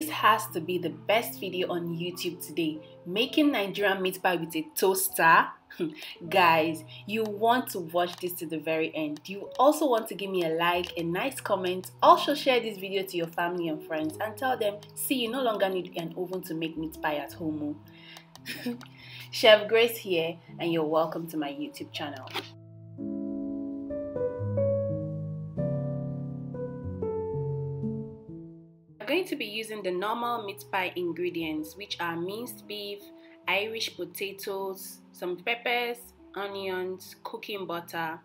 This has to be the best video on YouTube today. Making Nigerian meat pie with a toaster. Guys, you want to watch this to the very end. You also want to give me a like, a nice comment. Also share this video to your family and friends and tell them, see you no longer need an oven to make meat pie at home. Oh. Chef Grace here and you're welcome to my YouTube channel. Going to be using the normal meat pie ingredients which are minced beef, Irish potatoes, some peppers, onions, cooking butter,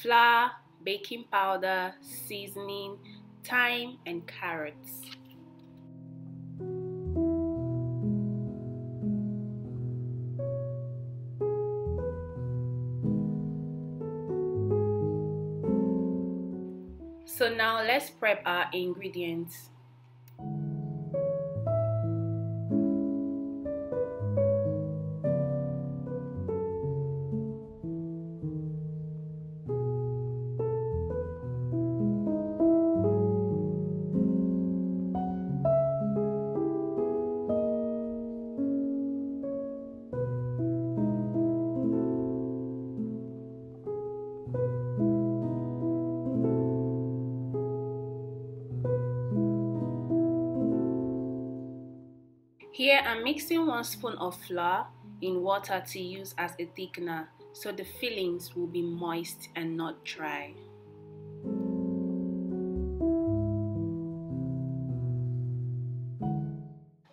flour, baking powder, seasoning, thyme and carrots. So now let's prep our ingredients. Here I'm mixing one spoon of flour in water to use as a thickener so the fillings will be moist and not dry.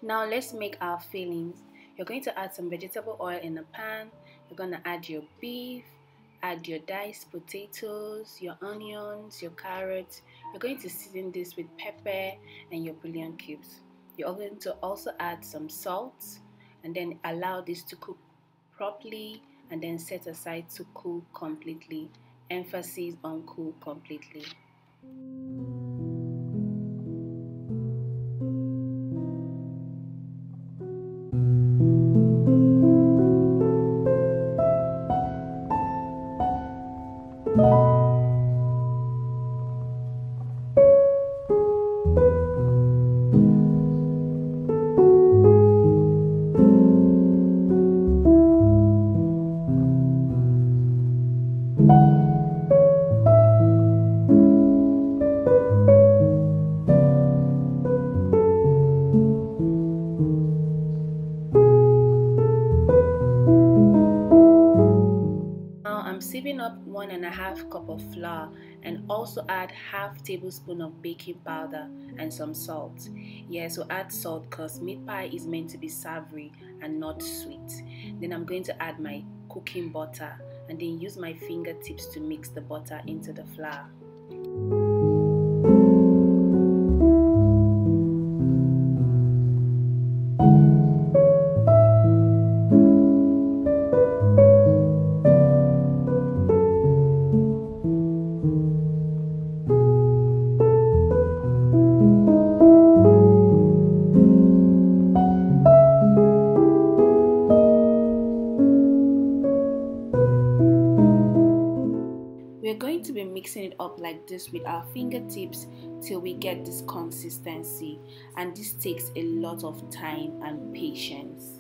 Now let's make our fillings. You're going to add some vegetable oil in a pan. You're going to add your beef, add your diced potatoes, your onions, your carrots. You're going to season this with pepper and your bouillon cubes. You're going to also add some salt and then allow this to cook properly and then set aside to cool completely. Emphasis on cool completely. Cup of flour and also add half tablespoon of baking powder and some salt. Yeah so add salt because meat pie is meant to be savory and not sweet. Then i'm going to add my cooking butter and then use my fingertips to mix the butter into the flour mixing it up like this with our fingertips till we get this consistency and this takes a lot of time and patience.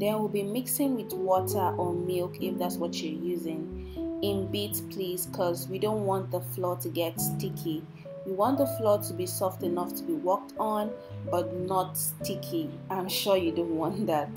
Then we'll be mixing with water or milk if that's what you're using. In bits please because we don't want the flour to get sticky. We want the floor to be soft enough to be walked on but not sticky. I'm sure you don't want that.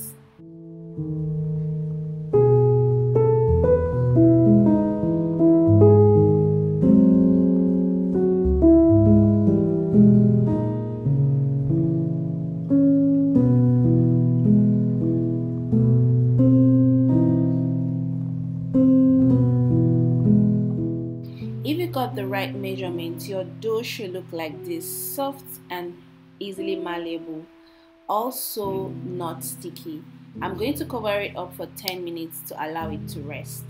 Measurements, your dough should look like this soft and easily malleable, also not sticky. I'm going to cover it up for 10 minutes to allow it to rest.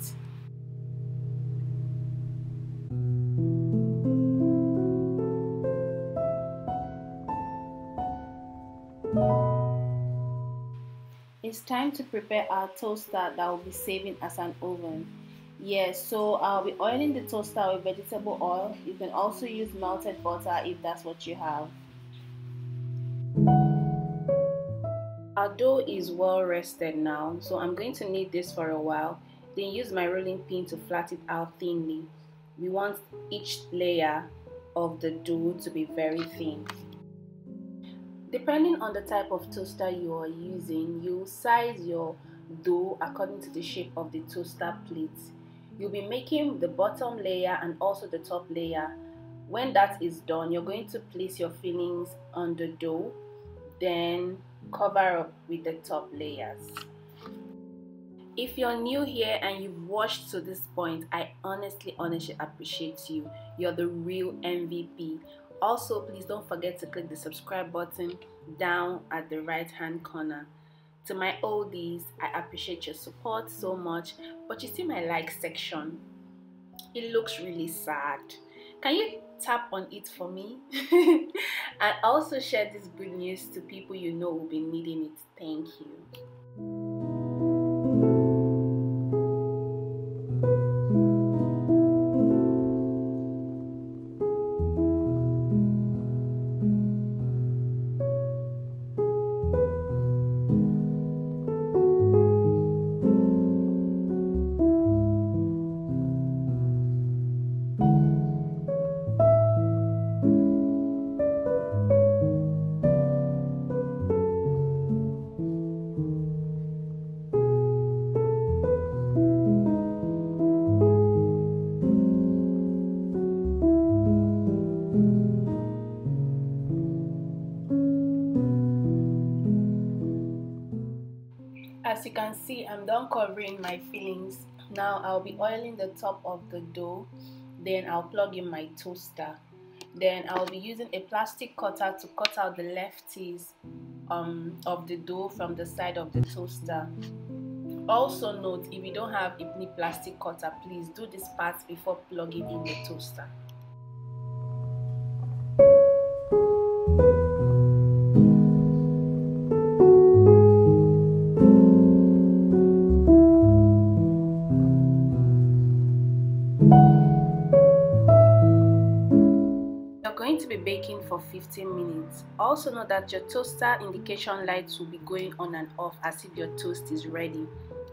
It's time to prepare our toaster that will be serving as an oven. Yes, so uh, I'll be oiling the toaster with vegetable oil. You can also use melted butter if that's what you have. Our dough is well rested now, so I'm going to knead this for a while. Then use my rolling pin to flat it out thinly. We want each layer of the dough to be very thin. Depending on the type of toaster you are using, you size your dough according to the shape of the toaster plate. You'll be making the bottom layer and also the top layer. When that is done, you're going to place your fillings on the dough, then cover up with the top layers. If you're new here and you've watched to this point, I honestly, honestly appreciate you. You're the real MVP. Also, please don't forget to click the subscribe button down at the right hand corner. To my oldies, I appreciate your support so much, but you see my like section. It looks really sad. Can you tap on it for me? and also share this good news to people you know will be needing it. Thank you. Can see I'm done covering my fillings now I'll be oiling the top of the dough. Then I'll plug in my toaster. Then I'll be using a plastic cutter to cut out the lefties um, of the dough from the side of the toaster. Also note if you don't have a plastic cutter please do this part before plugging in the toaster 15 minutes. Also know that your toaster indication lights will be going on and off as if your toast is ready.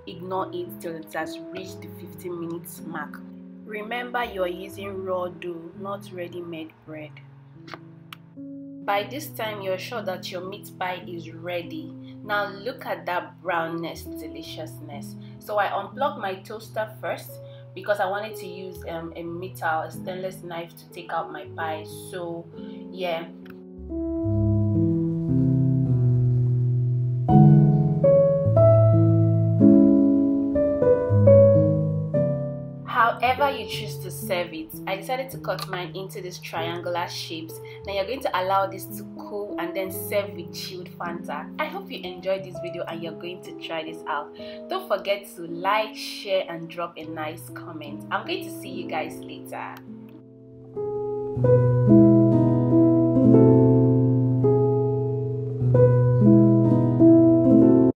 Ignore it till it has reached the 15 minutes mark. Remember you are using raw dough, not ready-made bread. By this time you're sure that your meat pie is ready. Now look at that brownness, deliciousness. So I unplug my toaster first because I wanted to use um, a metal, a stainless knife to take out my pie. So, yeah. However you choose to serve it, I decided to cut mine into these triangular shapes. Now you're going to allow this to and then serve with chilled Fanta. I hope you enjoyed this video and you're going to try this out. Don't forget to like, share and drop a nice comment. I'm going to see you guys later.